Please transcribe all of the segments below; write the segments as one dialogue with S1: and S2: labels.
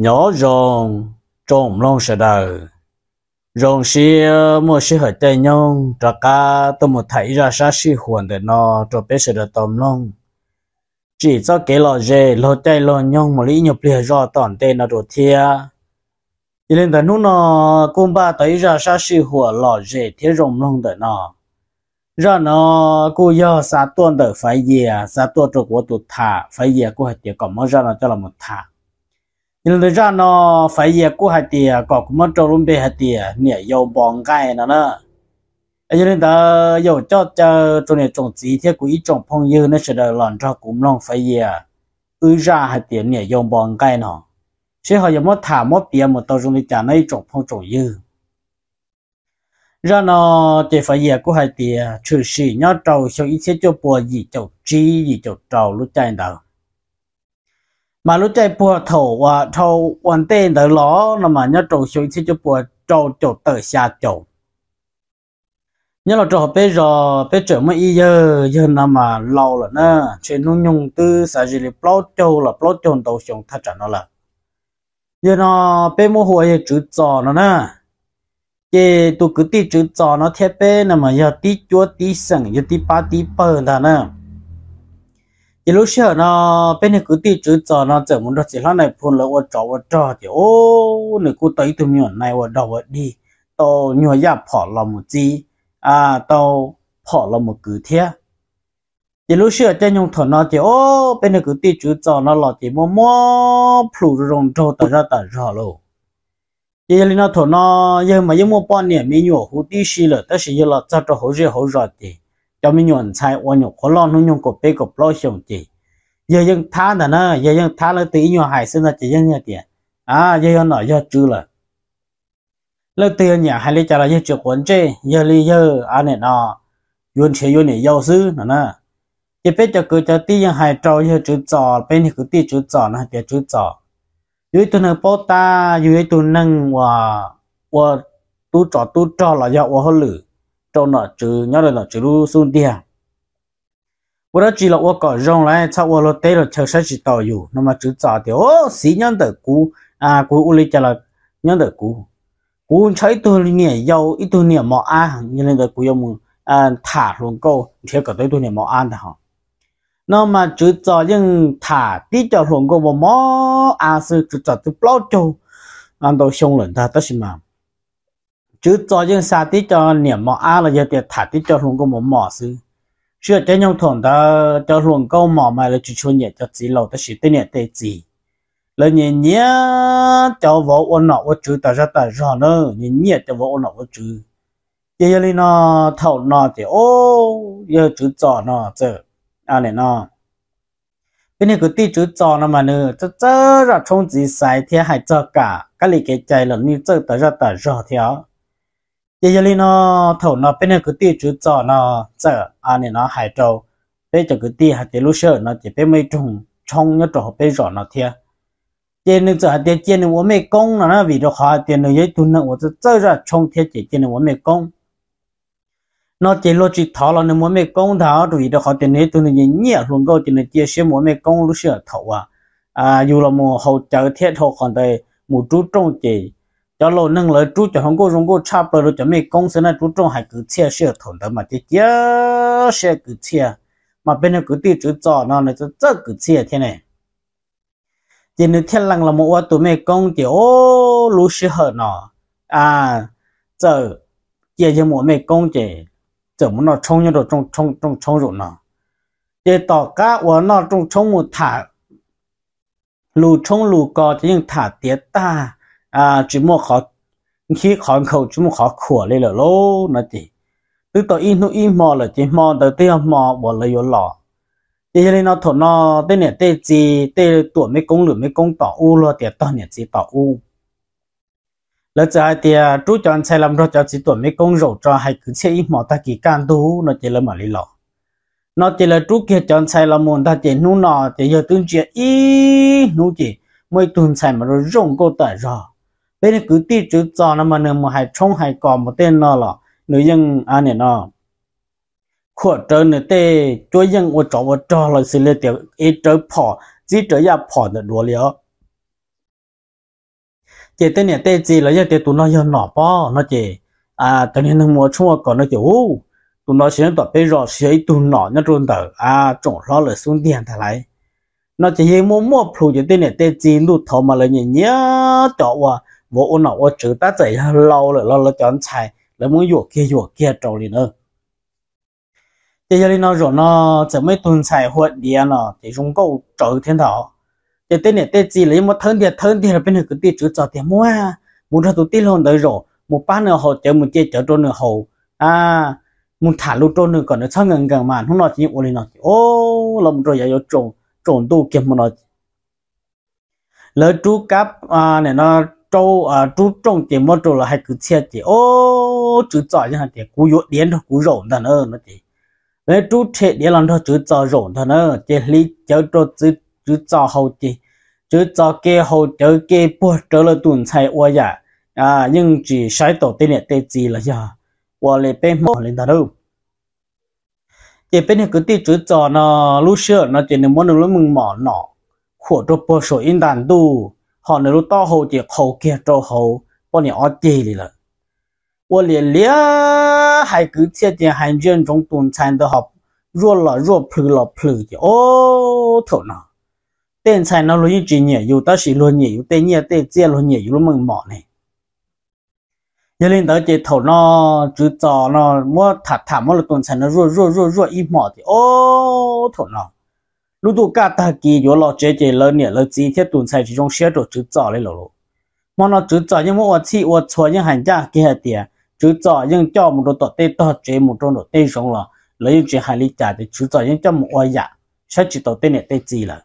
S1: nhỏ rồng, trộm long sợ đời rồng xí ờ, mua xí hơi tây nhông. Cho cả tôi một thấy ra sát xí huồn để nó cho bé sợ đời tôm long chỉ cho cái lò dê, lò tây lò nhông mà lý nhập lìa rõ tòn tên nó đồ thia cho nên tận lúc nó cũng ba thấy ra sát xí huồn lò dê thế rồng long để nó ra nó cô yo sa tuôn để phải gì à sa tuần cho của tụt thả, phải gì cô hãy chỉ còn mới ra nó cho là một thả nhưng là ra nó phải gì của hãy tiệt có cũng mất trâu luôn bề hãy tiệt nè dầu bong cái nó nữa ấy cho nên ta dầu cho cho cho nên trồng gì thì của ít trồng phong yêu nó sẽ được làm cho cũng long phải gì ư ra hãy tiệt nè dầu bong cái nó. Sẽ họ giờ mất thả mất tiền một tàu trong đi trả này trồng phong trồng yêu ra nó chỉ phải giờ của hai tia trừ sĩ nhớ trâu sau ít sẽ cho ít 些 cho bùa gì cho chi gì cho trâu lúc chạy đầu mà lúc chạy bùa thổ và thầu quan tên tới ló là mà nhớ trâu cho bùa trâu cho tới xa trâu nhớ là trâu bây giờ bây giờ mới giờ giờ là mà lâu rồi nè chuyện nó nhung tư sao gì là bao trâu là bao trâu đầu xuống thật chẳng nó là. Giờ nó bây mua hồi chữ trò nó nè giờ tôi cứ tí chữ trò nó thiết bé là mà giờ tí chúa tí sừng giờ tí ba tí bờ ta nè cái lúc xưa nó bên này cứ tí chữ cho nó giờ muốn đó chỉ là này phun là ô trò ô trò thì ô này cứ tới tụi mình này ô đầu đi tao nhua ya bỏ lòng một chi à tao bỏ lòng một cứ thiết cái lúc xưa trên nhung thọ nó thì ô bên này cứ tí chữ cho nó là chỉ mua mua phụ rong trâu tới ra tới ra luôn giờ li nó thổ nó giờ mà giờ mua bao nhiêu mình nhổ hú tí xí了但是giờ là cho cho hậu rẻ hậu rẻ thì Cho mình nhổ 菜我 nhổ khó lo nó nhổ cổ bê cổ lo xong chỉ, giờ dân thá là nó giờ dân thá là tự nhổ hải sinh là chỉ dân như tiền à giờ dân nói giờ chưa là lỡ tiền nhà hay lý trả là giờ chưa quấn chê giờ lý giờ anh này nó yuan chế yuan này giàu sư nữa nè giờ bé cho cứ cho tí giờ hải trâu giờ chữ trò bên thì cứ tí chữ trò nó thì chữ trò dưới tôi nâng bó ta dưới tôi nâng và và tu trò tu trò là do và lử cho nó chữ nhớ là chữ lu sun dia à? bữa đó chỉ là ô cỏ rong lại sau ô lô tê là chờ sẽ chỉ tàu อยู่ nó mà chữ trò thì, ô, xí nhân tử cú. À cú u li cho là nhân tử cú. Cú chơi tôi nè, dâu, ít tôi nè mò a. Như nên là cú yêu à thả luôn câu theo cả tới tôi nè mò an đó nó mà chữ cho nhưng thả tí cho luôn câu mà mó à sư chữ cho tôi bao châu ăn đồ xong lần ta tất mà chứ cho nhưng xa tí cho niệm mỏ a là giờ tiệt thả tí cho luôn có một mỏ sư chưa cho nhau thổn ta cho luôn câu mỏ mà là chỉ cho nhẹ cho chỉ lâu ta chỉ tên nhẹ tê gì là nhẹ nhẹ cho vợ ôn nọ với chữ ta ra ta rõ nữa nhẹ nhẹ cho vợ ôn nọ với chữ giờ lên nó thầu nọ thì ô, giờ chữ cho nó chứ à này nó bên này cứ tí chữ cho nó mà nữa chớ chớ ra cho gì sai thì hay cho cả. Cái lý cái chạy là như chớ ta ra ta rõ theo giờ giờ nó thầu nó bên này cứ tí chữ cho nó cho à này nó hay trâu bây giờ cứ tí hay tí lúc sợ nó chỉ bên mấy trùng冲nhớ trò bên rõ nó theo tiền nữa giờ tiền tiền nữa 我没工了那为了好tiền nữa也都能我这这ra冲贴钱钱nữa 我没工。nó chỉ lo chỉ thọ là nó muốn mẹ công thọ rồi đó họ tiền này tôi nó nhẹ luôn câu tiền này chia sẻ muốn mẹ công lúc xưa thọ à à dù là một hậu trợ thiết hậu còn đây một chú trọng chỉ cho lô nâng lời chú cho hồng cô rong cô chắp lời cho mấy công sự này chú trong hai cử chia sẻ thổn đó mà thì chia sẻ cử chia mà bên này cử ti chữ trò nó này cho rất cử chia thế này chỉ nếu thiên lăng là một tụi mấy công thì ô lú sư hở nó à giờ chia cho một mấy công chỉ giờ muốn nó trông như đồ trông trông trông trông rồi nó chỉ tỏ cá và nó trông trông một thả lù trông lù cò chỉ những thả tiết ta à chỉ mua khó, khi khó cầu chỉ mua khó khủa lên là lô nó chỉ từ tôi in tôi in mò là chỉ mò đầu tiên mò, bỏ lấy yếu lò. Thế nên nó thổ nó, tên này tên gì tên tuổi mấy công lửa mấy công, tỏ u lo tiền tỏ này gì, tỏ u. Lỡ giờ thì chú chọn sai lầm rồi cho chỉ tuổi mấy công, rổ cho hay cứ chơi mò, ta kỳ can tu, nó chỉ là mà lý lọ nó chỉ là chú kia chọn sai lầm muốn ta chỉ nu nọ chỉ giờ tương chuyện ý nu chỉ mỗi tuần sai mà rồi rong cô tả rồi bên cứ ti chú cho nó mà nếu mà hay còn một tên nó là nữ dân anh này, nó. Khổ trở nữa tê cho dân ô chỗ ô chỗ là xin lê tiểu, ý trở phỏ chỉ trở ra phỏ được đùa liao chị tên này tê gì là giờ tê tụi nó giờ nọ bao nó chị à tụi nó mua chung còn nó chị ô tụi nó sẽ tập bây giờ sẽ tụi nó nó trôn tờ. À trộn lo là xuống tiền thà lại. Nó chỉ hiện mua mua phụ cho tên này tê gì lụt thầu mà là nhỉ nhớ cho wa vô ôn nó ô chữ ta chạy lâu rồi lâu lâu chọn chạy là muốn dụ kia dụ kia trâu đi nữa thế giờ nó rồi nó chỉ mấy tuần chạy hoạt đi nó thì chúng câu trâu thiên thảo. Thì tên này tên gì lấy một thân thì thân thì là bên này cứ tiêu chữ cho tiền mua. Muốn ra tụ tiêu hồn tới rồi một ba nửa hồ chơi một chơi chờ trôn nửa hồ à muốn thả lũ trôn nửa còn nó sang gần gần mà không nói chỉ ô lên nó ô làm rồi giờ trộn trộn tu kiếm một nó lỡ chú cáp à này nó trâu à chú trồng tiền một trâu là hay cứ chia chỉ ô, chú giỏi như hạt cú yếu điện thôi, cú thằng ơ nó chỉ lấy chú chế điện làm thôi, chú giỏi rộn thằng ơ chỉ lý cháu trâu chú chú giỏi hậu chỉ chú giỏi kia hậu cháu kia bùa trở lại tuần chạy qua dạ. à nhưng chỉ sai tổ tên này tên gì là giờ qua lại bên mỏ lên đó đâu chỉ bên này cứ chú giỏi nó lúc xưa nó chỉ nên muốn nó mừng mỏ nọ. Khổ cho bơ sổ in đàn tu họ nếu lúc to hồ chỉ khẩu kia cho hồ bọn này ở chơi đi了我连连还搁这点还认中东餐的好弱了弱扑了扑的哦头呢电菜那论一只年有的是论年有的年的这论年有了门毛呢giờ lên tới chỉ thầu nó chú trò nó mua thả thả mua là tuần sản nó rua rua rua rua ít mỏ thì ô thầu nó lúc đó cả ta kỳ yo lo chế chế lớn nhỉ lớn chỉ thiết tuần sai chỉ trong xe đồ chữ trọ lấy lộ mà nó chữ trọ nhưng mà ở chỉ ở chỗ những hành gia kia hết tiền chữ trọ nhưng cho một đồ tê to chế một trong đồ tê sống là lấy những chuyện hành lý trả thì chữ trọ nhưng cho một oai giả sẽ chỉ tàu tên này tê gì là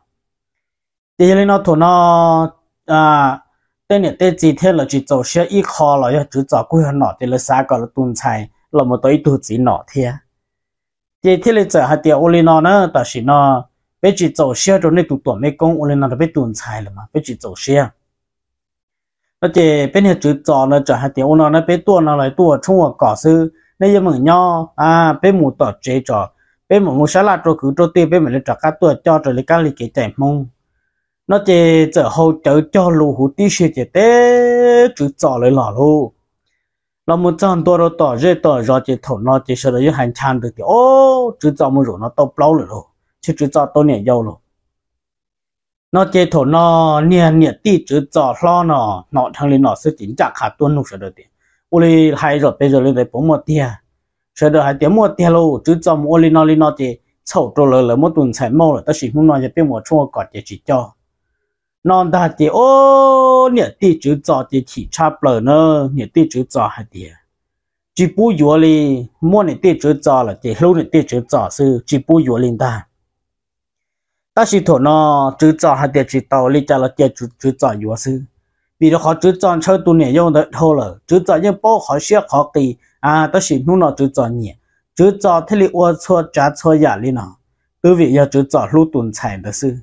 S1: thế nên nó thổ nó à tên này tê gì thế là chỉ tàu xe ít khó là do chữ trọ quy hoạch nọ thì là sao gọi là tuần sai là một tối tu chỉ nọ thế thì thế là giờ hạt tiền ô lên nó nữa ta chỉ nó bây chỉ 走 xe rồi nên tụ tuổi mấy công ôn lên nó bây tuần xài là mà bây chỉ 走 xe nó chỉ bên này chữ trò nó trở hai tiếng ôn nó bây tuần nó lại tuần chung ở cỏ sư nên giờ mình nhau, à bên một tờ chế trò bên một một sáng là trò cứ trò tiêu bên mình lên trò các tuần cho rồi lấy các lịch cái chạy mông nó chỉ trở hậu trở cho lù hủ tí xe chỉ tế chữ trò lấy lò luôn nó muốn chọn tôi rồi tỏ rơi tỏ rõ chỉ thổ nó chỉ sợ là hành trang được thì ô muốn rồi nó tao lâu rồi rồi chứ chú cho tôi nhẹ dâu rồi nó chế thổ nó nhẹ nhẹ tí chú cho lo nó nó thằng lên nó sẽ chính chắc khá tuân lúc sẽ được tiền ô li hay rồi bây giờ lên đấy bốn một tiền sẽ được hai tiền một tiền luôn chú cho ô li nó li nó chế chậu trâu lỡ lỡ một tuần chạy mau rồi ta chỉ muốn nói cho biết một chung có chế chỉ cho nó đã chế ô nhẹ tí chú cho chế chỉ chắp lỡ nữa nhẹ tí chú cho hai tiền chỉ bù yếu li mua nhẹ tí chú cho là chế lâu nhẹ tí chú cho sư chỉ bù yếu linh ta ta chỉ thổ nó chữ cho hai tiền chỉ tàu lý cho là tiền chữ chữ cho yếu sư vì nó họ chữ cho chơi tu nhẹ dùng được thôi là chữ cho những bao họ sẽ họ kỳ à ta chỉ nu nó chữ cho nhẹ chữ cho thế li ô chua trả chua giả lý nó từ vì giờ chữ cho lưu tuần chạy được sư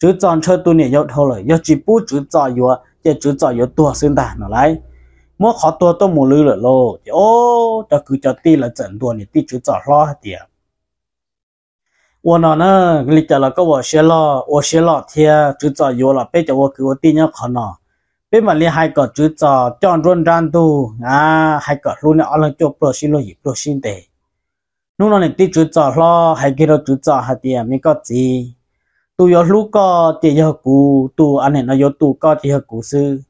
S1: chữ cho chơi tu nhẹ dùng thôi là giờ chỉ bù chữ cho yếu giờ chữ cho yếu tua xương ta nó lại mua họ tua tôi mua lư rồi lô ô ta cứ cho ti là trận tua nè ti chữ cho lo tiền 我呢呢，你讲了个我学了，我学了天，就早有了，别叫我给我弟娘看了，别嘛你还个就早江中战斗啊，还个路呢阿拉就不心了也不心的，弄了你弟就早了，还给了就早还点没个字，都有路个点有故，都安尼那有都个点有故事，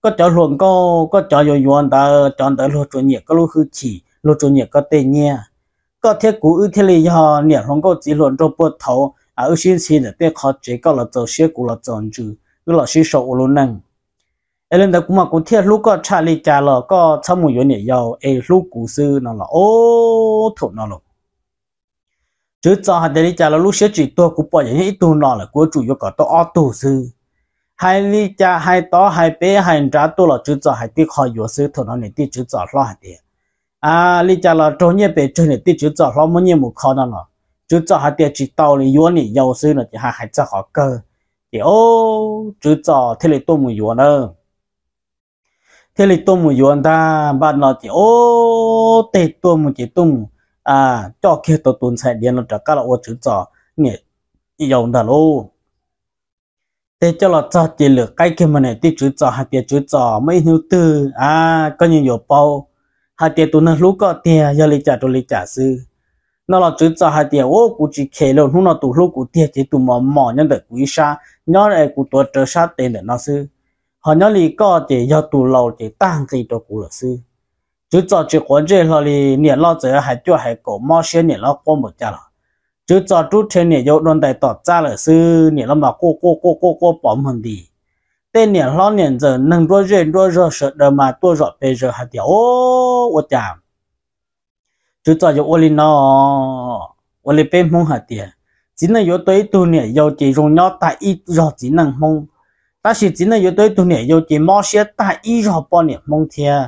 S1: 个叫乱个个叫有原的，讲的路专业个路好起，路专业个对 呢。có thể không à, có chỉ cho à xin xin để là tổ là là đó cũng mà cũng thiết lúc có trả lý trả là có tham một vấn đề giàu em lúc cú sư nó là ô thủ nó là. Chứ cho hạt lý trả là lúc sẽ chỉ tôi cũng bỏ những ít tu nó là của chủ yếu có tôi ở tu sư hai lý trả hai to hai bé hai trả tôi là chứ cho hai tiếc họ yếu sư thủ nó này tiếc chứ cho lo hạt tiền à lý cha là trong nhà bị chơi này tí chú cho lo muốn nhiều một khó nào chú cho hạt tiền chỉ tàu lý yếu này giàu sư nữa thì hai hai cho họ cơ thì ô chú cho thế lý tôi một yuan nữa thế lý tôi một yuan ta bạn nó thì ô tê tôi một chỉ tung à cho kia tôi tuần sai điện nó trả cả là ô chú cho nghe dùng đó luôn thế cho là cho tiền lược cái kia mà này tí chữ cho hai tiền chữ cho mấy nhiêu tư à có nhiều nhiều bao hai tiền tụi nó lúc có tiền, giờ lấy trả tụi lấy trả sư. Nó là chữ cho hai tiền ô, cụ chỉ kể luôn lúc nó tụi lúc cụ tiền chỉ tụi mỏ mỏ nhân được quý sa nhớ lại cụ tuổi trở sát tiền để nó sư. Họ nhớ lý có chỉ do tụi lâu chỉ tăng gì cho cụ là sư. Chữ cho chỉ quan trọng là li niệm lo giờ hai chỗ hai cổ, mò xe niệm lo qua một chả là chứ cho chút trên này yếu đơn đại tỏ ra là sư, nè lo mà cô cô cô cô cô bỏ mình đi tên niệm lo niệm giờ nâng đua rên đua rồi sợ đờ mà tua rồi bây giờ hạt tiểu ô ô chạm chú cho cho ô li nó ô li bên mông hạt tiền chỉ là yếu tới tu niệm yếu chỉ dùng nhau tại ít rõ chỉ năng mông ta chỉ chỉ là yếu tới tu niệm yếu chỉ mò xe tại ít rõ bao niệm mông thiệt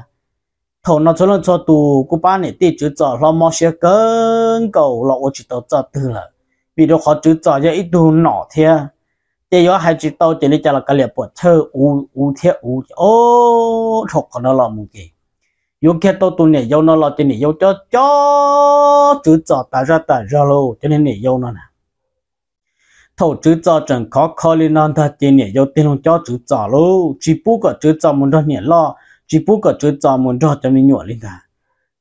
S1: thầu nó cho nó cho tu của ba này đi chú cho lo mò xe cơn cầu lo ô chỉ tao cho từ là vì đó khó chú cho cho ít tu nọ thế để yo hai chữ tao chỉ lấy cho là cái liệp bộ, thơ u u thế u ô thuộc nó là một cái yo kia tao tù này yo nó là cho này yo cho cho chữ cho ta ra ta ra lô cho nên này yo nó nè thầu chữ cho chẳng khó khó lên non ta chỉ này yo tiền cho chữ cho lô chỉ bu có chữ cho muốn cho này lo chỉ có chữ cho muốn cho cho mình nhọ lên ta.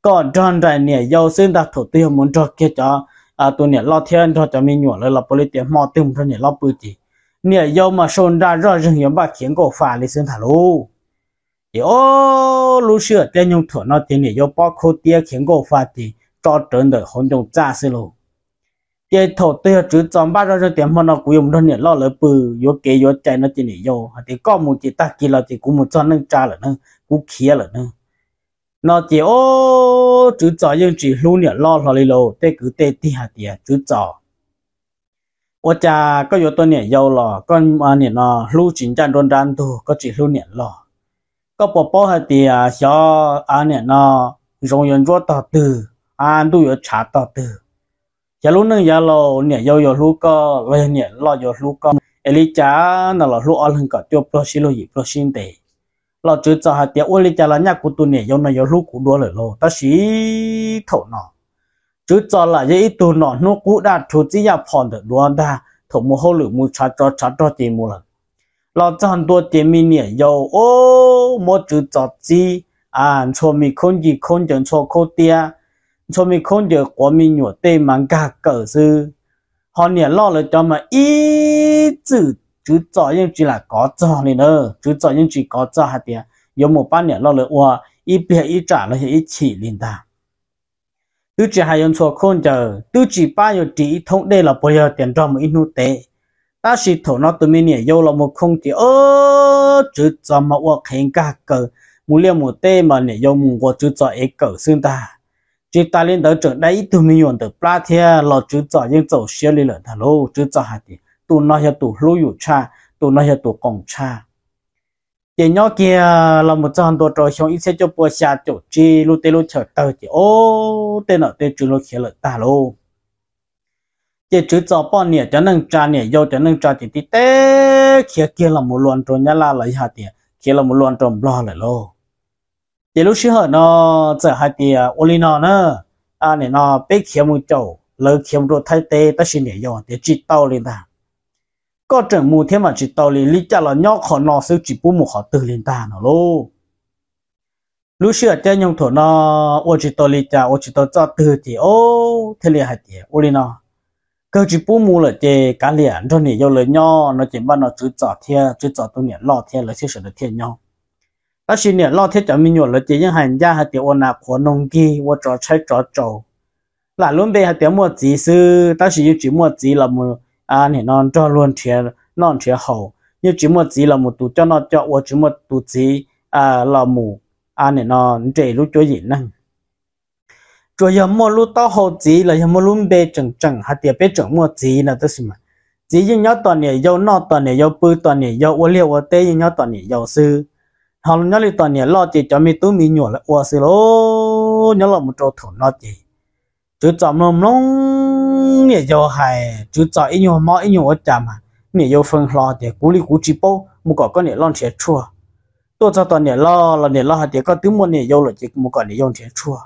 S1: có tròn đại nè yêu sinh ta thủ tiêu muốn cho kia cho à tôi này lo thiên cho cho mình nhọ lên là bồi tiền mò tiền cho nè lo bự gì nè yêu mà sơn ra rõ rừng yếm bà kiến cổ phà lý sinh thả lô. Thì, ô, lũ xưa tên nhung thở nó tiền nè yêu bao khô tiền kiến cổ phà thì cho trơn đời hôn trong cha xí lô. Thì thổ tiêu chú chọn ba rừng tiền mà nó cũng dùng đơn nhiệt lo lỡ bự yếu kế yếu chạy nó chỉ nè yo thì có một chỉ ta kia là thì cũng một cho nâng cha là nâng cũng khía là nâng nó thì, ô chứ chọn nhưng chỉ lũ nhiệt lo lo lý lô tê cứ tê ti hạt tiền chứ chọn ô cha có yo tôi nhiệt yo lo con mà nhiệt nó lưu chính trang đơn đan tu có chỉ lưu nhiệt lo có bỏ bỏ hạt tiền cho anh nhiệt nó dùng nhân cho tao từ anh tu yo trả tao từ giờ lúc nãy giờ lo nè giờ giờ lúc có về nè lo giờ lúc có eli cha nó là lúc ăn hơn cả tiêu pro xí lo gì pro xin tệ lo chữ cho hạt tiêu eli cha là nhắc của tôi nè giờ nó giờ lúc cũng đua rồi lo ta xí thổ nọ chú cho là dễ tu nọ nó cũ đã chú chỉ ya phòn được đua đa, thổ mua hậu lửa mu chát cho chát cho tiền mu lần. Lo cho hàng tua tiền mi nè dầu, ô mua chú cho chi à cho mi không gì không chẳng cho cô tia, cho mi không được quá mi nhổ tê mang cả cỡ sư. Họ nhảy lo là cho mà ít chữ, chú cho những chỉ là có cho này nữa chú cho những chỉ có cho hạt tiền tu chỉ hay yon số con giờ tu chỉ ba giờ chỉ thông đây là bây giờ tiền trong một ít nút tệ. Ta chỉ thổ nó tụi mình nhảy vô là một không chỉ ơ chữ cho mà qua khen cả cờ. Muốn liều một tê mà nhảy dùng một qua chữ cho ấy cờ xương ta. Chỉ ta lên tới trường đây tụi mình yon tới ba thia là chữ cho những dầu xe lên lần thằng lô, chữ cho hạt thì tụi nó hiện tụi lô yêu cha tụi nó hiện tụi công cha thì nhỏ kia ờ, là một trong đồ trò xong ít sẽ cho bữa xa chỗ chi lu tê lu chờ tờ thì, ô tê ở tê chú lu khía lợi ta lô. Chỉ chú cho bọn nè cho nâng trà nè dâu cho nâng trà thì tí tê, khía kia là một luận trò nhá la lại hạt tiền khía là một luận trò lo lại lô. Thì lúc xưa nó giờ hai tiền ô li nó nữa à nè nó bé kiếm một chỗ lỡ kiếm rồi thay tê ta xin để dâu để chỉ tao lên ta có trận mù thế mà chỉ tàu lì lý cho là nhóc khó nọ sẽ chỉ bù mù khó tự lên ta nó lô. Lúc xưa cho nhung thổ nó, ô chỉ tàu lì cho ô chỉ tàu cho từ thì ô, thế liền hạt thì ô li nó. Cơ chỉ bù mù là chế cá liền cho này yêu lời nho nó chỉ bắt nó chỉ chọn theo chỉ chọn tôi nhận lo theo là xưa sửa được theo nhau ta xin nè lo thế cho mình nhổ là chỉ những hành gia hạt tiểu ô nạp của nông kỳ, ô trò chơi trò trầu. Là luôn bây hạt tiểu mua gì sư ta chỉ chỉ mua gì là mua à nè non cho luôn chia non chia hậu như chỉ một gì là một tụ cho nó cho và chỉ một tụ gì à là mù. À nè non để lúc cho gì năng. Rồi giờ mua lúc tao hậu gì là giờ mua lúc bê chẳng chẳng hạt tiểu bê chẳng mua gì là tức mà. Chỉ những nhớ toàn này dâu nọ toàn này dâu bự toàn này dâu ô liu ô tê những nhớ toàn này dâu sư. Họ nhớ lại toàn này lo chỉ cho mi tú mi nhỏ là qua sư lô nhớ là một chỗ thổ nó chỉ chú chọn nông nhiều hay chú cho ít nhiều mỏ ít nhiều ở nhà mà nhiều do phân lo thì cú li cú chỉ bao một cái con nhà lon chế chua tôi cho toàn nhà lo là nhà lo thì có tiếng một nhà do là chỉ một cái nhà 用 chế chua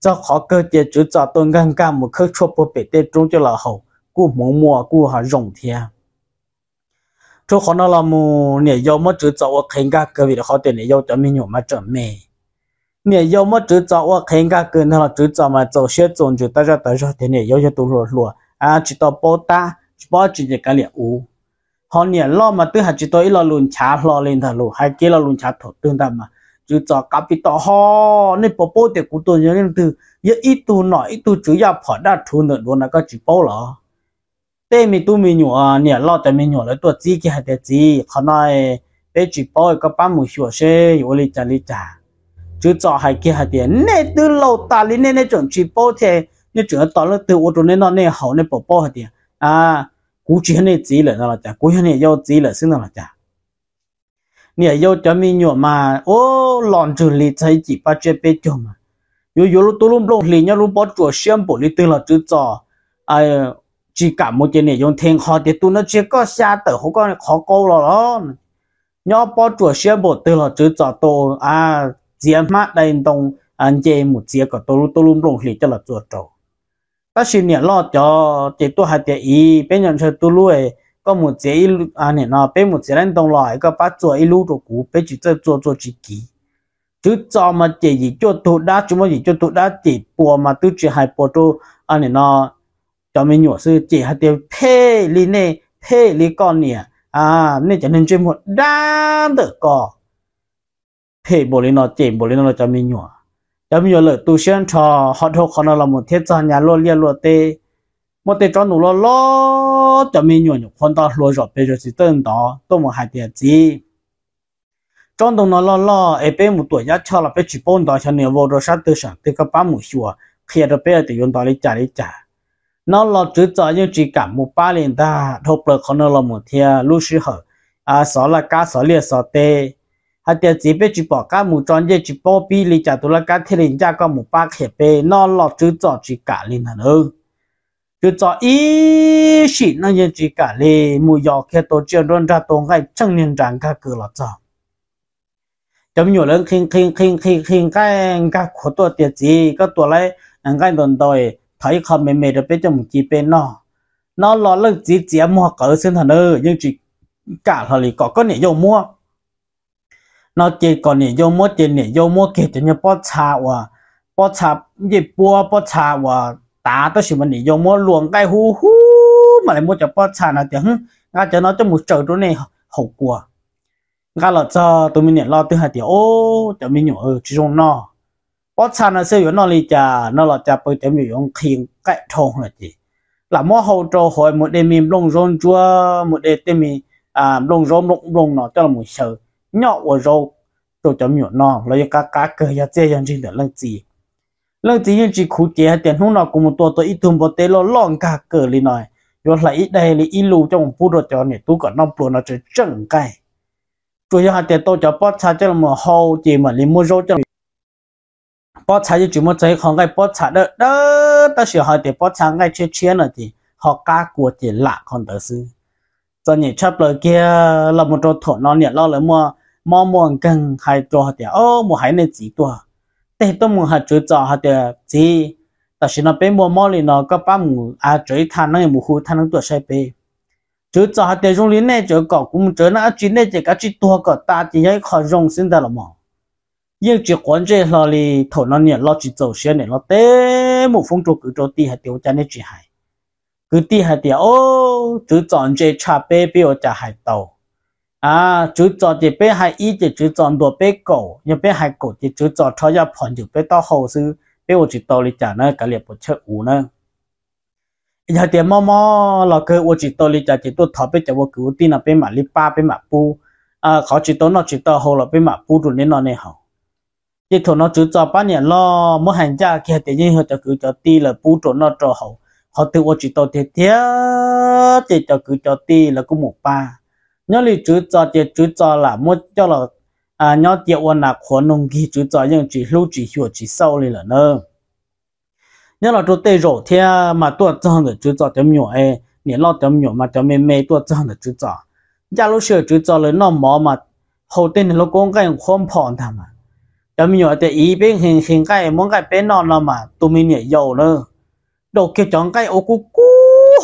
S1: cho họ cơ chế chú cho tôi ngang cam một khơi chua bố bể để trung cho là hậu cú mua mua cú hà rộng thiên. chỗ họ nó là mù nè yêu mất chữ cho ở khen cả cái việc họ tiền nè yêu cho mình nhiều mà chuẩn mê nè yêu mà tiền yêu chỉ chỉ chỉ cái u họ lo mà tư hạt chỉ tao lo luôn chả lo lên thà hay kia lo luôn chả thổ tương ta mà chữ cho capital ho nên bố bố để cụ tôi nhớ nên từ ít tu nói ít tu chữ ya phở đã thu nữa luôn là có chỉ bao lo tê mi tu mi nhỏ nè lo tại mi nhỏ lấy tuổi gì kia hạt gì họ nói bé chỉ bao có ba mươi sửa xe yo li trả trả chú cho hai kia hạt tiền. Nè, từ lâu ta lên nè nè chuẩn chỉ bao thế. Nè, chuẩn ta lên từ ô tô nè nó nè, hậu nè bao bao hạt tiền. À cú chỉ nè gì là nó là chả? Cú nè yêu chỉ là xin nó là chả? Nè yêu cho mình nhỏ mà, ô, lòn trừ li thấy chỉ ba chế bê cho mà. Yo yo lu tu lum lông li nhau lu bỏ chùa xiêm bộ li từ là chú cho ai à, chỉ cả một cái này dùng thiên họ thì tôi nó chỉ có xa tử không có khó câu rồi đó nhau bỏ chùa xe bộ từ là chú cho tôi à diễn mắt đây đông anh chị một chiếc có tôi tôi luôn luôn lì cho là chuột trâu ta xin nhận lo cho chị tôi hay tiền ý bên nhận cho tôi luôn có một chiếc à này nó bên một chiếc lên đông lại có bắt chuột ý lưu cho cũ bên chỉ cho chuột chuột chỉ kỹ. Chứ cho mà chị gì cho tôi đã chúng mà gì cho tôi đã chị bùa mà tôi chỉ hai bùa cho anh này nó cho mình nhỏ sư chị hạt tiền phê li nè phê li con nè. À nên cho nên chuyên một đa được có hệ bộ li nó chỉ bộ li nó cho mình nhỏ cho mình nhỏ lợi tu sinh cho họ thuộc họ nó là một thiết cho nhà lo liên lo tê một tê cho nụ lo lo cho mình nhỏ nhỏ con ta lo rồi bây giờ chỉ tên đó tôi một hai tiền gì trong đồng nó lo lo ấy bên một tuổi giá cho là bên chỉ bốn đó cho nên vô rồi sát tư sản tư có ba mũi chùa khi ở bên thì dùng đó lấy trả lấy trả nó lo chữ cho như chỉ cả một ba liền ta thuộc bờ họ nó là một thia lúc sư hở à sợ là cá sợ liệt sợ tê hay tiền chỉ biết chỉ bỏ cá mù tròn như chỉ bỏ bi li chả tu là cá thiên linh cha có mù ba khẹp bê nó là chữ cho chỉ cả linh hẳn hơn chữ cho ý sĩ nó như chỉ cả lì mù gió kia tôi chưa đơn ra tổ ngay chân nhân trạng cá cửa lọt cho chấm nhiều lớn khinh khinh khinh khinh khinh cái cái khổ tổ tiền chỉ có tổ lấy cái đồn đòi thấy không mệt mệt được biết cho một chỉ bên nó nó lo lực chỉ chỉ mua cỡ xin thần ơi nhưng chỉ cả thời có có nể dùng mua nó chỉ còn nỉ vô mua tiền nỉ vô mua kia chỉ như bó trà và bó trà gì búa, bó trà và tá tôi chỉ mình nỉ vô mua luồng cái hú hú mà lại mua cho bó trà là tiếng ngã cho nó cho một trời chỗ này hậu quả. Ngã là cho tôi mình nỉ lo hai tiếng ô, cho mình nhỏ ở trong nó. Bó trà là sẽ nó lì chả nó là chả bởi chém nhiều ông khiên cái thùng là gì? Là mua hậu trò hồi một đêm mình lông rôn chua, một đêm mình à lông rôn lông nó cho là một nhỏ ở râu tôi cho miệng nó lấy cá cá cơ ya chơi yang trên để lăng gì lăng gì yang chỉ khu chế tiền hôm nào cũng một tổ tôi ít thùng bò tê lo lon cá cơ li nói rồi lại ít đây li ít lù trong một phút rồi cho này tôi còn năm phút nó chơi chừng cái chủ yếu là tiền tôi cho bớt cha cho mà hậu chỉ mà li mua râu cho bớt cha chỉ mua chơi không cái bớt cha đó đó ta sẽ hỏi tiền bớt cha ngay chơi chơi nữa thì họ cá của tiền lạ còn đỡ xứ cho nhị chấp lời kia, là một trò thổ nó nhẹ lo lời mua. Mò mua gần hai trò thì, ô một hai này chỉ tua để tôi muốn hạt chuối trò hạt thì chỉ ta sao nó bên mua, mò thì nó có ba mù à chuối than nó mù khu than nó tua sai bê chuối trò hạt thì dùng lý này chỗ cỏ cũng chỗ nó chỉ này chỉ cái chỉ tua cỏ ta, chỉ nhảy khó dùng xin ta là mỏ nhưng chỉ quan trọng là li thổ nó nhẹ lo chỉ dầu xe này nó té một phong trục cứ cho ti hạt tiêu cho nên chỉ hay cứ đi hai tiêu ô, chú chọn chơi cha bé bé ở cha hai tàu. À chú chọn chơi bé hai ít chỉ chú chọn đồ bé cổ, nhưng bé hai cổ chỉ chú chọn cho gia phòn chú bé tao hậu sư. Bé ở chỉ tàu li trả nữa cả liệp một chiếc ủ nữa giờ tiền mò mò là cái ở chỉ tàu li trả chỉ tôi thọ bé trả vô cứu tin là bé mà li ba bé mà bu à khó chỉ tàu nó chỉ tàu hậu là bé mà bu rồi nên nó này hậu chỉ thổ nó chú chọn ba nhà lo mỗi hành gia kia tự như họ cho cứ cho ti là bu trộn nó cho hậu họ tự ô chỉ tổ thế thế chỉ cho cứ cho ti là cũng một ba. Nhớ li chú cho thì chú cho là mỗi cho là à nhớ tiệt ôn là khó nông kỳ chú cho, nhưng chỉ lưu chỉ hiểu chỉ sau này là nơ. Nhớ là chú tê rồi thế mà tôi cho được chú cho tấm nhỏ e, ấy niệm lo tấm nhỏ mà tấm mê mê tôi cho được chú cho. Gia lúc xưa chú cho là nó mỏ mà hậu tên nó cũng cái không phòn thằng mà. Tấm nhỏ thì ý bên hình hình cái muốn cái bên nó là mà, tụi mình nhảy dầu nữa đầu kia chọn cái ô cú cú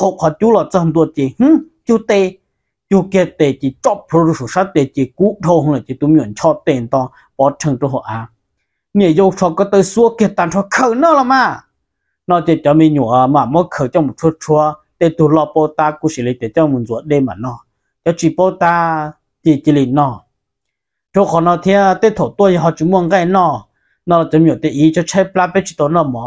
S1: học họ chú là chân tuổi gì hứ, chú tê. Chú kia tệ chỉ chóp pro số sát tệ chỉ cú thô là chỉ tụi mình cho tiền to, bỏ chân cho họ à. Nhiều vô cho có tới xua kia, tàn cho khờ nó là mà nó chỉ cho mình nhổ mà mất khờ trong một chút chua để tụ lo bò ta, cú xử lý để cho mình ruột đêm mà nó. Cho chỉ bò ta chỉ chỉ lý nó. Cho họ nó thì để thổ tôi họ chỉ muốn cái nó. Nó chỉ mình để ý cho chơi plá bé chỉ đó nó mà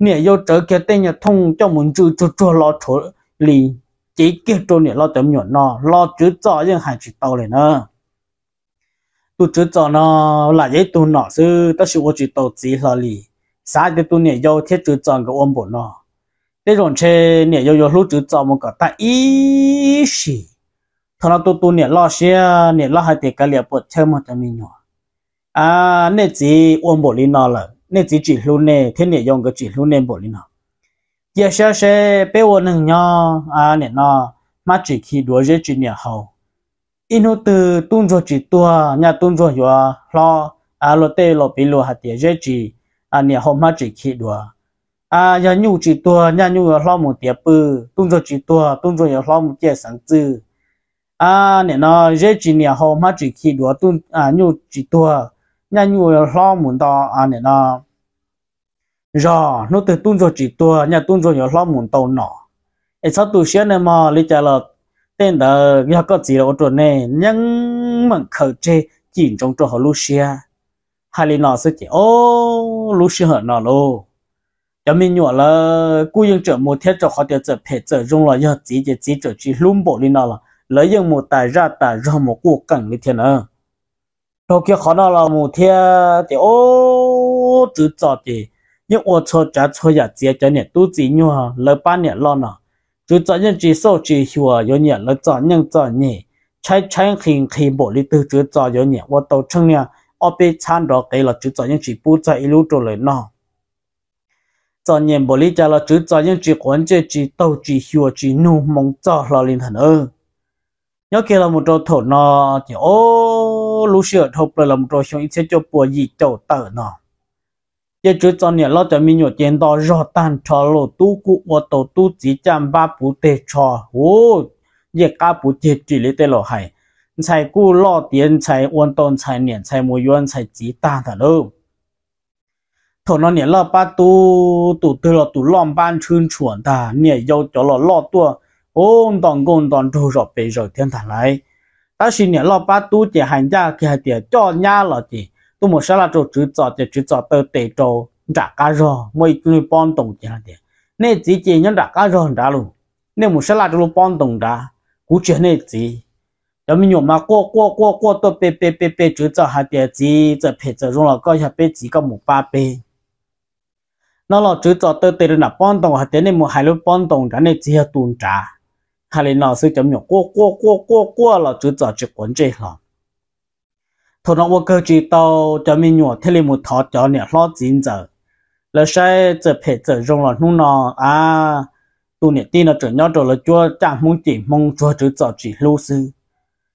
S1: nè yêu trở kia tên nhà thông cho muốn chú chú chú lo chú lì chỉ kia chú nè lo tấm nhuận nó lo chú cho nhưng hai chỉ tàu này nữa tu chú cho nó là giấy tu nọ sư ta sự chỉ tàu chỉ là lì sao để tu nè yêu thiết chú cho cái ôm bộ nó thế rồi chơi nè yêu yêu lúc chú cho một cái ta ý gì thằng nó tu tu nè lo xe nè lo hai tiền cái liệp bộ chơi một cho mình nhỏ à nè chỉ ôm bộ lì nó là nè chỉ chỉ luôn nè thế nè dùng cái chỉ luôn nè bộ đi nó giờ sẽ sẽ bé ôn nâng nhau à nè nó mà chỉ khi đuổi dễ chỉ nhà hậu inu từ tuôn rồi chỉ tua nhà tuôn rồi yo lo à lo tê lo bị lo hạt tiền dễ chỉ à nè hậu mà chỉ khi đuổi à nhà nhu chỉ tua nhà nhu lo một tiền bự tuôn rồi chỉ tua tuân rồi lo một tiền sáng tư à nè nó dễ chỉ nhà hậu mà chỉ khi đuổi tuôn à nhu chỉ tua nhà nhu lo muốn to à nè nó rồi nó từ tuân rồi chỉ tua nhà tuân rồi lo muốn tàu nọ ấy sao tu sĩ này mà lý trả là tên đó nhà có gì là ô tô này nhưng mà khởi chế chỉ trong chỗ họ Lucia hay là nó sẽ chỉ ô Lucia họ nọ luôn, cho mình nhớ là cú yên trở một thiết cho họ tiêu trở phải trở rung là giờ chỉ chỉ chỉ trở chỉ luôn bộ lý nọ là lấy yên một tài ra tài ra một cuộc cảnh như thế nào nó kia khó nào là một thế thì ô chữ cho thì. Nhưng ô cho trả cho nhà chia cho nhà tu chỉ nhau ha lời ban nhà lo nọ. Chữ cho nhân chỉ số chỉ hiểu rồi nhà lời cho nhân cho nhỉ. Trái trái hình khi bộ lý tư chữ cho có nhà ô tàu chân nhà ô bị chán đó cái là chữ cho nhân chỉ bu cho ilu cho lời nọ. Cho nhà bộ lý cho là chữ cho nhân chỉ quan chế chỉ tàu chỉ hiểu chỉ nu mong cho là linh thần ơ nhớ kia là một chỗ thổ nọ thì ô lúc xưa thộp là một trò xong ít sẽ cho bùa gì chậu tờ nọ. Giờ chú cho nhà lo cho mình nhổ tiền đó rõ tan cho lô tu cụ ô tổ tu chỉ chăm ba bù tê cho ô, giờ cả bù tê chỉ lấy tê lo hay chạy cụ lo tiền chạy ôn tôn chạy niệm chạy mua yuan chạy chỉ ta thật đâu thổ nó nhà lo ba tu tu từ lo tu lom ban chuyên chuẩn ta nhà yêu cho lo lo tua. Ôm toàn công toàn trâu rồi bây giờ thiên thần lại ta xin nhà lo ba tu chỉ hành gia kia tiền cho nhà là chỉ tu một số là chỗ chữ trọ chỉ chữ trọ tới tệ trọ trả cá rồi mỗi người bón đồng chỉ là tiền nên chỉ chỉ nhân trả cá rồi trả luôn nên một số là chỗ bón đồng trả cú chuyện này chỉ cho mình nhổ mà qua qua qua qua tôi bê bê bê bê chữ trọ hai tiền chỉ giờ phải giờ dùng là coi hai bê chỉ có một ba bê nó là chữ trọ tới tệ là bón đồng hai tiền nên một hai lúc bón đồng trả nên chỉ là tuần trả hà là nó sư chấm nhục qua qua qua qua qua là chữ giờ chỉ quấn chơi là thằng nó vô cơ chỉ tao cho mình nhọ thế là một thọ cho nè lo chín giờ là sai giờ phải giờ rong là nung nó à tu nè tin là chuẩn nhau rồi là chúa chẳng muốn chỉ mong chúa chữ giờ chỉ lưu sư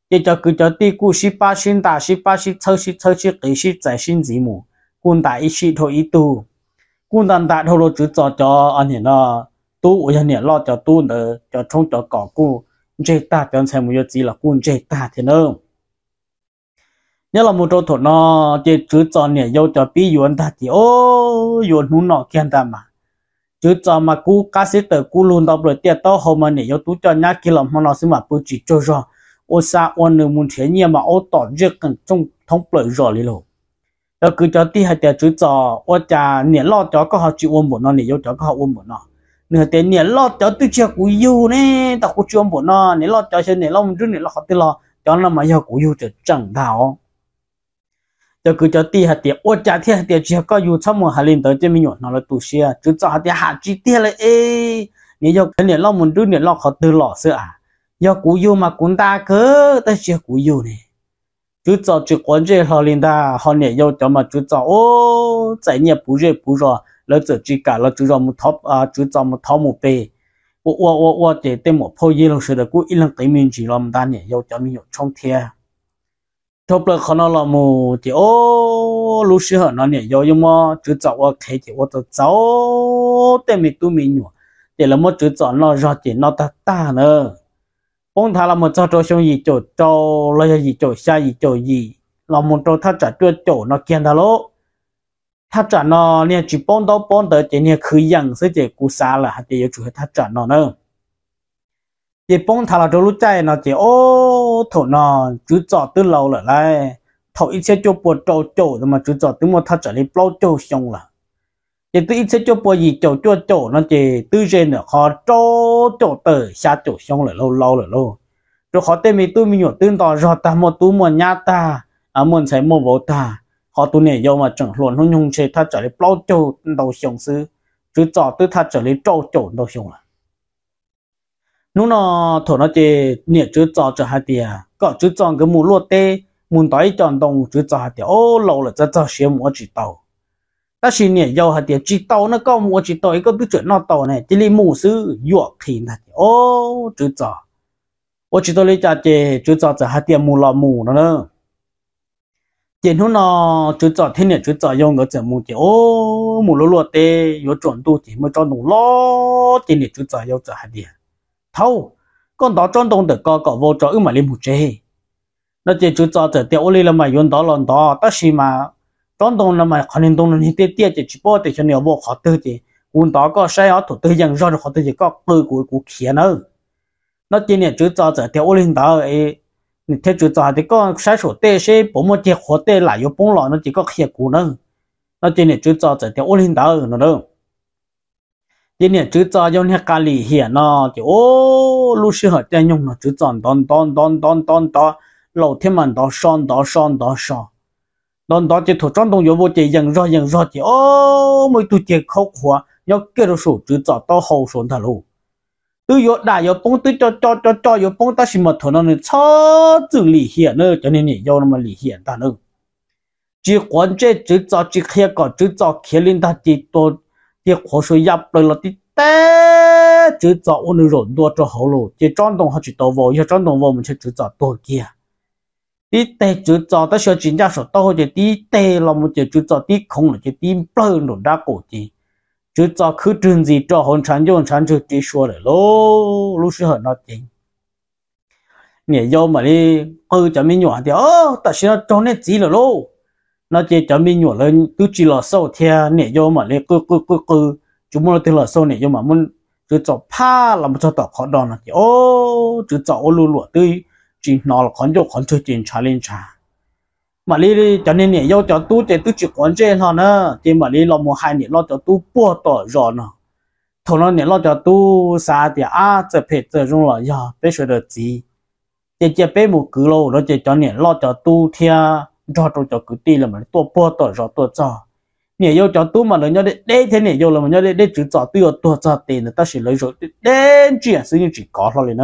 S1: để cho cứ cho đi cú sĩ ba sinh đại sĩ ba sĩ thơ sĩ thơ sĩ kỹ sĩ giải sinh gì mù quân đại ý sĩ thôi ý tu quân đàn đại thôi là chữ giờ cho anh hiện nó tu ở nhà lo cho tu nữa cho trông cho cỏ cu chế ta cho xem một gì là cu chế ta thế nào nhớ là một chỗ thổ nó chế chữ cho nè yêu cho bi yuan ta thì ô yuan muốn nọ kiên ta mà chữ cho mà cú cá sĩ tử cú luôn đọc rồi tiệt to hôm mà nè yêu tu cho nhá kia làm mà nó xin mà bố chỉ cho rồi ô sa ô nữ muốn thế nhiên mà ô tỏ rất cần trong thông lợi rồi đi luôn đó cứ cho tí hai tiệt chữ cho ô cha nè lo cho có họ chịu ôm bộ nó nè yêu cho có họ ôm bộ nó nửa tiền nè, lo cho tôi chưa cú yêu nè. Tao cú chịu ôm bộ nó nè lo cho xem nè, lo một chút nè, lo khó tiền lo. Cho nó mà yêu cú yêu cho chẳng thảo cho cứ cho tiền hạt tiền ô trả tiền hạt tiền chỉ có yêu trong mà hà linh tới cho mình nhọn nó là tu sửa chứ cho hạt tiền hạt chỉ tiền là ê. Nè cho cái nè, lo một chút nè, lo khó từ lo sữa à. Do cú yêu mà cũng ta cứ ta chỉ cú yêu nè. Chú cho chú quan chế hà linh ta hà nè yêu cho mà chú cho, ô tại nhà bù rơi bù rồi lỡ chỗ chỉ cả lỡ chú rong một thóc à chú rong một thóc một bề ô ô ô ô để tên một phôi yên lòng sự được cú ít lòng tới mình chỉ làm đan nhỉ yêu cho mình yêu trong thiệt thóc lỡ khó nó mù thì ô lúc xưa họ nói nhỉ yêu nhưng mà chú cháu ở khế thì ô tôi cháu tên mình tu mình nhỉ để là một chú cháu nó rõ thì nó ta ta nữa ông thà là một cháu cháu xong gì chỗ cháu là gì chỗ xa gì chỗ gì là một cháu thà trả chúa chỗ nó kiên đó. lỗ thà trả nó nè chỉ bông đó bông tới chỉ nè khử yang sẽ chỉ cú xa là hạt điều chủ thà trả nó nữa chỉ bông thà là cho lúc chạy nó chỉ ô thổ nó chú chọn từ lâu rồi lại thổ ít sẽ cho bộ trâu chỗ mà chú chọn từ một thà trả đi bao chỗ xong là chỉ từ ít sẽ cho bộ gì chỗ chỗ chỗ nó chỉ từ trên nữa họ chỗ chỗ tới xa chỗ xong rồi lâu lâu rồi lâu rồi họ tên mình tôi mình nhổ tương tỏ rồi ta một tu một nhát ta à muốn sai một vô ta họ tu này do mà chẳng luôn hôn nhung chế thà trở lại bao châu đầu xong sư chứ cho từ thà trở lại chỗ chỗ đầu xong à. Nó nó thổ nó chế nè chứ cho trở hai tiền có chứ cho cái mù lúa tê muốn tới chọn đồng chứ cho hai tiền ô, lâu là cho cho xem mua chỉ tàu. Ta xin nè yêu hai tiền chỉ tàu nó có mua chỉ tàu cái tư chuyện nó tàu này, chỉ li mù sư yuộc thì này ô, chứ cho ô, chỉ tàu lấy cha chế chứ cho trở hai tiền mù lò mù nó nữa chỉ nó nó chú cho thiên nhiệt chú cho dùng cái chữ mù chỉ ô, mù lúa lúa tê, yếu chuẩn tu chỉ mới cho đủ lo chỉ nhiệt chú cho yếu cho hạt tia thâu, con đó trong đông được có có vô cho ư mà lên một chế nó chỉ chú cho tới tiêu oli là mà yun đó lần đó ta xí mà. Trong đông là mà khả năng đông là như tiết chỉ chỉ bỏ để cho nhiều vô khó tư thì. Quân đó có sai ở thủ tư dân do khó tư thì có tư của của kia nữa. Nó chỉ là chú cho tới tiêu oli đó ấy 你 thấy chú tao thì có sai sổ tê sẽ bố một chiếc khó tê lại yếu bóng lọ nó chỉ có chú tao chỉ ở đâu chỉ này chú tao giống như cà lì hiện nó chỉ ô lúc xưa họ chơi chú tao đón đón đón đón đón đó lầu thiên màn đó son đó son đó son đó đó chỉ đồng yếu vô chỉ dần rồi dần mấy tụi chỉ khó khóa nhớ kia chú tao to hậu xuống thà tôi yo đã yo bông tôi cho cho cho cho yo bông ta xin một thằng nó cho tự lý hiện nữa cho nên nhiều nó mà lý hiện ta nữa. Chỉ quan chế chỉ cho chỉ khía có chỉ cho khía lên ta chỉ to chỉ khó số nhập lại là thì té chỉ cho ôn rồi đua cho hậu lộ chỉ trang đồng họ chỉ đầu vào, chỉ trang đồng vào mình chỉ chỉ cho đua kia. Tí tê chỉ cho ta sửa chính ra số tao thì tí tê là một chỉ chỉ cho tí không là chỉ tí bơ nó đã cổ gì chỉ cho cứ trường gì cho hồn sản cho hồn sản cho chỉ số rồi lô lúc xưa nó chính nhẹ vô mà đi ừ cho mình nhỏ thì ơ ta sẽ cho nên chỉ rồi lô nó chỉ cho mình nhỏ lên cứ chỉ là sâu theo nhẹ vô mà đi cứ cứ cứ cứ chúng muốn từ là sau này nhưng mà muốn cứ cho pa làm cho tao khó đòn là ô cứ cho ô lù lụa tươi chỉ nó là khó cho khó chơi chuyện trả lên trả mà lý cho nên này do cho tu thì tu chỉ quan trên thôi nè, thì mà lý lo mua hai này lo cho tu bỏ tỏ rồi nè, thằng nó này lo cho tu xa thì à sẽ phải tự dùng là giờ bây giờ được gì. Thì chỉ bây một cứ lâu đó chỉ cho này lo cho tu thì cho tôi cho cứ đi là mà tu bỏ tỏ rồi tu cho này do cho tu mà nó nhớ đấy đấy thế này do là mà nhớ đấy đấy chữ cho tu ở tu cho tiền ta sẽ lấy rồi. Đến chuyện sự như chỉ có thôi nè.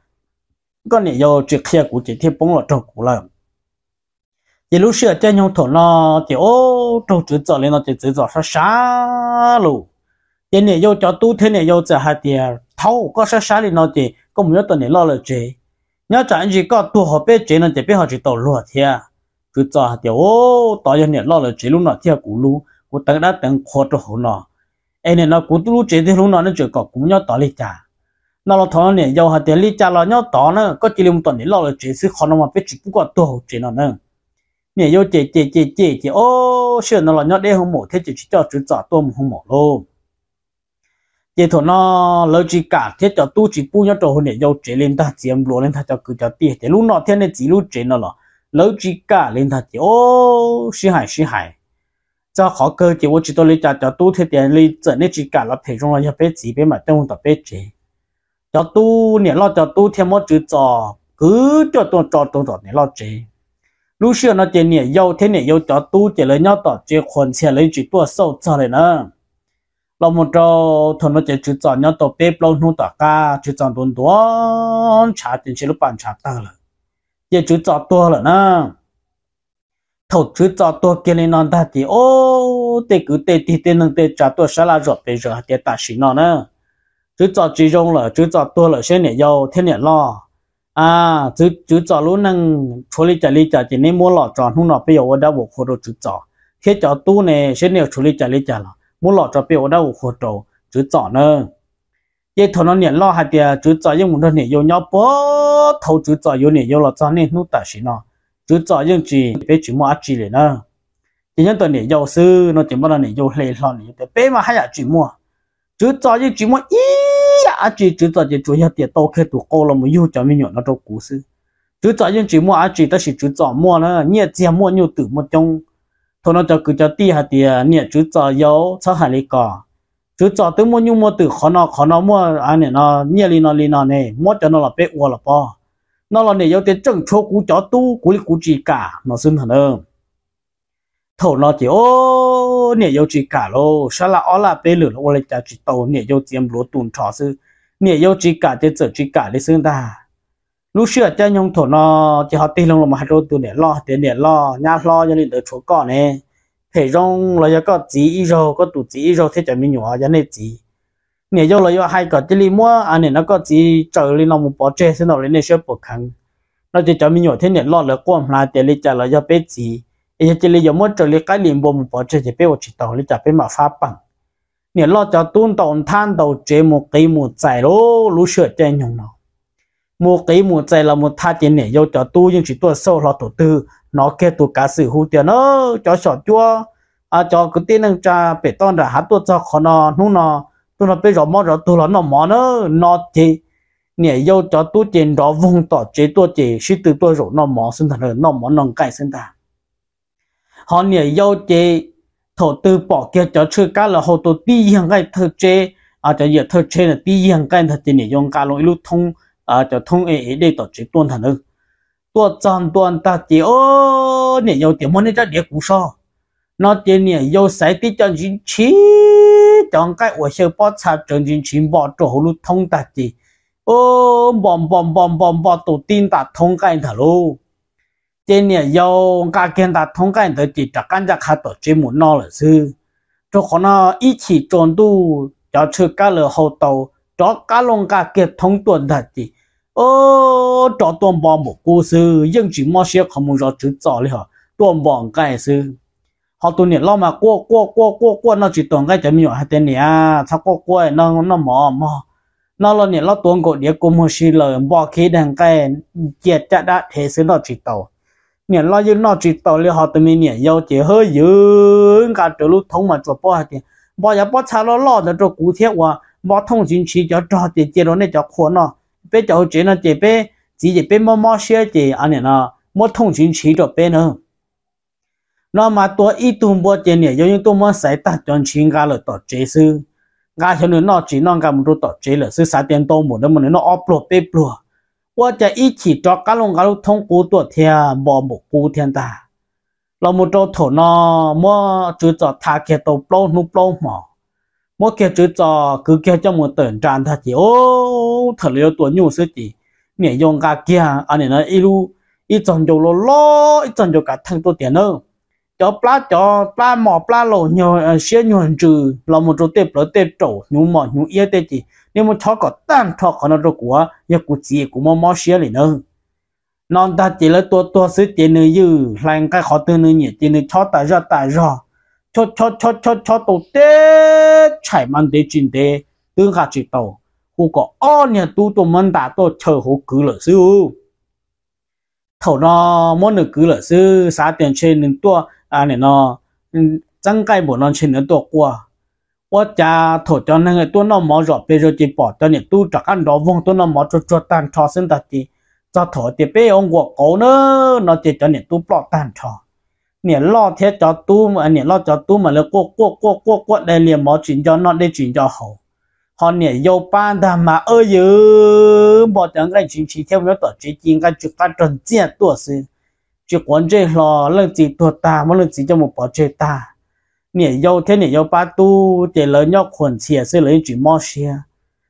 S1: phun chỉ có chỉ đi ô nè dấu ước nè kia của chỉ thiên bóng là trâu của là chỉ lúc xưa thổ nó chỉ ô trâu chú lên nó chỉ luôn chỉ nè dấu cho tu, thế nè dấu cho hai tiền thâu, có sa sa lên nó chỉ có một tuần nè lo là chế nhớ chẳng gì có tu họ biết chế nên chỉ biết họ chỉ tàu lúa thia cứ cho thì ô tao giờ này lo là chế lúc nào thia cũ lu cũ tận đã tận khó cho họ nọ. Em này nó cũ tu lu chế thì lúc nó chỉ có cũng nhớ tao đi trả nó là thằng này giàu hạt tiền lì cha lo nhau tao nữa, có chỉ một tuần để lo là chỉ sự khó nó mà biết chỉ cũng qua tổ chỉ nó nữa. Nè yêu chỉ chỉ chỉ chỉ chỉ ô sửa nó là nhau để không mổ, thế chỉ chỉ cho chú giả tôm không mổ luôn. Chỉ thằng nó lỡ chỉ cả, thế cho tu chỉ bu nhau trâu này yêu chỉ lên ta chỉ em luôn lên ta cho cứ cho tiền thế lúc nọ thế này chỉ lúc chỉ nó là lỡ chỉ cả lên ta chỉ ô sĩ hải sĩ hải cho khó cơ chỉ vô chỉ tôi lấy cho cho tu thế tiền lấy trở nên chỉ cả là thể trong là nhập bé, chỉ bé mà tông tập bé chỉ cho tu nè lo cho tu thêm một chữ cho cứ cho tu cho tu cho nè lo chế lúc xưa nó chế nè yêu thế nè yêu cho tu chế lấy nhau tỏ chế khuẩn chế lấy chữ tua sâu cho này nữa lo một trâu thằng nó chế chữ chọn nhau tỏ bếp lâu nu tỏ ca chữ chọn tuần tuần trả tiền chế lúc bàn trả tờ rồi chế chữ chọn tua rồi nè thầu chữ chọn tua kia lên non ta thì ô tê cứ tê tê tê nâng tê trả tua sẽ là rồi bây giờ tê ta xí nó nè chú cho chỉ rong là chú cho tua là xem này giàu thế này lo. À chú chú cho lúc năng 处理家里家今年摸老庄弄了被我的我活着 chú cho. Thế cho tu này xem này 处理家里家了摸老庄被我的我活着 chú cho nữa ye thằng nó niệm lo hai tia chú cho những muốn này yêu nhau bố thâu chú cho yêu niệm yêu là cho nên nó ta xí nó. Chú cho những gì bé chú mua chỉ này nữa chỉ những tuần này yêu sư, nó chỉ mua là niệm yêu lệ lo niệm bé mà hai là chú mua. Chú cho những chú mua à chỉ chứ chọn chỉ chủ yếu tiền đâu khi tụ cô là một yêu cho mình nhận nó trong cú sư chứ chọn những chỉ mua à chỉ ta chỉ chứ chọn mua nó nhẹ chỉ mua nhiều từ một trong thôi nó cho cứ cho ti hạt tiền nhẹ chú cho yếu cho hạt lý cỏ chú cho tới mua nhiều mua từ khó nó khó nó mua anh này nó nhẹ li nó li nó này mua cho nó là bé uo là po nó là này yếu tiền 正 chỗ cú chó tu cú li cú chỉ cả nó xin hẳn ơ thầu nó chỉ ô nè yếu chỉ cả lô sao là ó là bé lửa ô lại chỉ tàu nè yếu tiêm lúa tùn trò sư nè yêu chỉ cả thì giờ chỉ cả để xương ta lúc xưa cho nhung thổ nó chỉ họ tin lòng mà đôi tụ để lo tiền để lo nhà lo cho nên được chỗ cỏ này phải rong là có chỉ rồi có tụ chỉ rồi thế cho mình nhỏ cho nên chỉ nếu yêu là hai cái chỉ mua anh này nó có chỉ chờ lên nó một bỏ chơi xin nó lên này sẽ bỏ khăn nó chỉ cho mình nhỏ thế nè lo là quan là tiền lấy trả là do bé chỉ ấy chỉ lấy mua chờ lấy cái liền bộ một bỏ chơi thì bé một chỉ tàu lấy trả bé mà phá bằng nếu lo cho tuôn tàu than tàu chế một cái một giải lô lúc xưa cho nhung nó. Mua cái mua chạy là một thà tiền này yêu cho tu, nhưng chỉ tu sâu lo tổ tư. Nó kê tu cá sự hữu tiền nó cho sọ chua. À cho cái tiền năng cha bể ton là hát tu cho khó nó nu nó. Tu nó bây giờ mò rồi tu, nó nó mò nó nó chỉ nè yêu cho tu tiền đó vùng tỏ chế tu chỉ sĩ từ tu rồi nó mò sinh thần nó mò nó cải sinh ta họ nè yêu chế thổ tư bỏ kia cho chơi cá là hồ tổ tí hàng cái thơ chế à cho giờ thơ chế là tí hàng cái thật tiền này dùng cá lỗi lúc thông. À cho thông ấy để tổ chức tuần thần ư. Tuần chọn tuần ta chỉ ô nè yêu tiền món này cho địa cú so. Nó chỉ nè yêu sai tí cho chính chí. Trong cái ở sau bỏ cha trong chính chí bỏ chỗ lúc thông ta chỉ ô bom bom bom bom bom tổ tin ta thông cái thằng lu chỉ nè yêu cái kiến ta thông cái thằng chỉ chắc chắn chắc tổ chức muốn nó là sư cho họ nó ý chỉ tròn tu cho chơi cái lửa hậu tàu cho cá lông cá kia thông tuần thật gì ô cho tuần bò một cố sự nhưng chỉ mua xe không muốn cho chữ rõ ли hả tuần bò cái sự họ tuần này lo mà qua qua qua qua qua nó chỉ tuần cái chấm nhỏ hai tên này à sao qua qua nó nó mò mò nó lo này lo tuần cổ địa cũng mua xe lời bỏ khí đằng cái chết đã đã thế sự nó chỉ tàu nè lo như nó chỉ tàu li họ tụi mình nè yêu chỉ hơi dữ cả trở lúc thông mà cho bỏ tiền bỏ ya bỏ xa lo lo cho cụ thiết thể ว่า bỏ thông chính trị cho cho thì chế đó này cho khó nó bé cháu chế nó chế bé chỉ chế bé mò mò xe chế anh này nó mò thông chính trị cho bé nữa nó mà tôi ít tuần bỏ chế này yêu như tôi muốn xảy ta chọn chính cả là tổ chế sư. Ngã cho nên nó chỉ nó cả một tổ chế là sư sáu tiền tô một nó mà nó upload bé upload 我在一起找干龙干龙通过多天，冇冇过天的。เรา冇做头呢，冇就做他开到不弄不嘛。mỗi kia chữ cho cứ kia cho một tuần tràn thật chỉ ô thật liệu tuổi nhu sư chỉ mẹ dùng cả kia anh này nói ilu ít chọn cho lo lo ít chọn cho cả thằng tôi tiền nữa cho pla cho pla mỏ pla lỗ nhiều xe nhuận trừ là một chỗ tép lỡ tép trổ nhu mỏ nhu ia tép chỉ nếu mà cho có tan cho có nó rồi của ya cụ chỉ của mỏ mỏ xe này nữa non ta chỉ là tua tua sứ tiền nữa dư lại cái khó tư nữa nhỉ tiền nữa cho ta ra ta ra cho cho cho cho cho tổ tế chạy mang tế chuyện tế tương khả chỉ tàu hù có o nhà tu tổ mân đã tổ chờ hù cứ lỡ sư thầu nó muốn được cứ lỡ sư xá tiền trên nên tua à này nó chẳng cái bộ nó trên nữa tua qua 我家头叫那个多那毛热，别说去保掉你都这干着风多那毛做做单超生的的，这头的别用我搞呢，那就叫你都不单超。nè lo thế cho tu mà nè lo cho tu mà là cô cô cô cô cô đây liền mọi chuyện cho nó để chuyện cho hậu họ nè yêu ban đà mà ơ dữ bỏ chẳng cái chuyện chỉ theo nó tổ chức chính cái chuyện cái trần diện tổ sư chỉ quan chế lo lần gì tổ ta mà lần gì cho một bỏ chế ta nhiều dâu thế nhẹ dâu ba tu để lớn nhau khuẩn chia sẽ lấy chỉ mò xia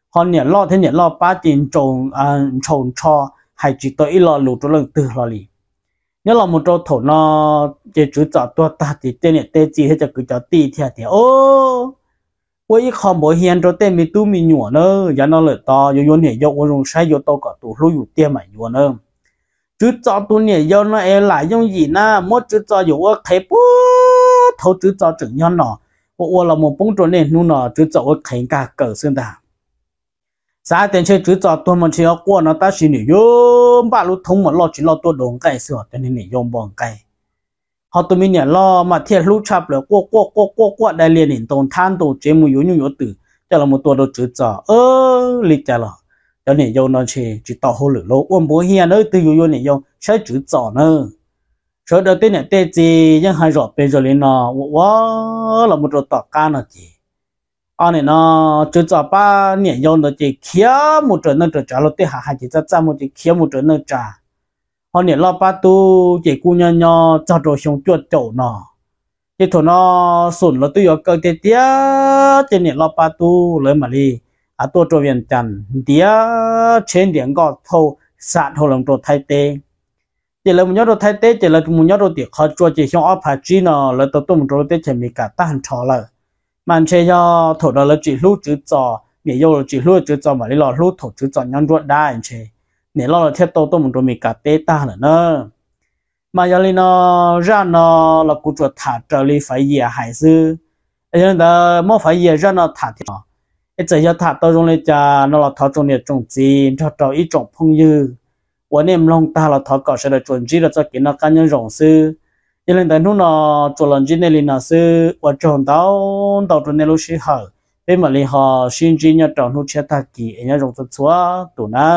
S1: họ nhiều lo thế nhiều lo ba tiền trồng ăn trồng cho hay chỉ tôi ít lo lụt cho lần từ lo li nhớ là một chỗ thổ nó chỉ chú chọn tua ta thì tên nhẹ tên gì hết cho cứ cho tì theo thì ô quay không bồi hiền rồi tên mi tu mi nhủa nữa giờ nó lợi to yo yo nhiều yo dùng sai yo to cả tu lu yo tiền mà nhủa nữa chú chọn tu nhẹ yo nó em lại dùng gì na một chú chọn yo ở thấy bút thấu chú chọn chừng nhân nọ ô là một bông chỗ này nu nọ chú chọn ở thấy cả cỡ xương ta xã tiền chơi chú chọn tu mà chỉ qua nó ta chỉ nhẹ yo ba lu thông mà lo chỉ lo tu cái sửa cho nên nhẹ yo cái họ tụi mình lo mà thiệt lúc chập là qua qua qua qua qua đại liên hiện tồn than tổ chế mùi yếu nhiều tử. Cho là một tổ đồ chữ ơ lịch chả là cho nên nó chỉ chỉ tao hồ lửa lô ôm bố hiền nữa từ yêu này yêu sai chữ trò nữa số đầu tiên là tê gì nhưng hai rõ bây giờ lên nó quá là một rồi tỏ ca nó gì anh này nó chú cho ba nhảy nhau nó chỉ kia một trận nó trở trả lo tên hạ hai chỉ ra ra một chỉ kia một trận nó trả họ nhớ lo ba tu chỉ cu nhau nhau cho rồi xuống chuột chậu nó thì thằng nó sụn nó tôi có cái tía chỉ nhớ lo ba tu lấy mà đi à tôi cho viên chăn tía trên điện gọt thâu sạn hồ lòng trộn thay tê chỉ là một nhớ đồ thay tế, chỉ là một nhớ đồ tiệc khó cho chỉ xong ở phải chi nó là tôi tôi đồ tế chỉ mình cả ta hành trò là mà chơi cho thổ đó là chỉ lúa chữ trò nghĩa yêu chỉ lúa chữ trò mà đi lò lúa thổ chữ trò nhân ruột đa chơi nè lo là thiết tô tô một đôi mì cà tê ta nữa mà giờ li nó ra nó là cụ chuột thả trở li phải gì hải sư ấy nên đó mua phải gì ra nó thả thì nó ấy chỉ cho thả tô trong li cha nó là thọ trong liệt trồng gì cho cho ít trồng phong dư. วันนี้ลงตาเราทอก่อเสด็จจวนจีเราจะกินนักการยังรองซื้อยังเล่นแต่นู่นน่ะจวนจีในลินาซื้อว่าจงเต้าเต้าตัวในลูกชิฮะเป็นมาลีฮะชินจีเนี่ยจงนู่เชื่อตากีเนี่ยรองจะชัวตัวน่ะ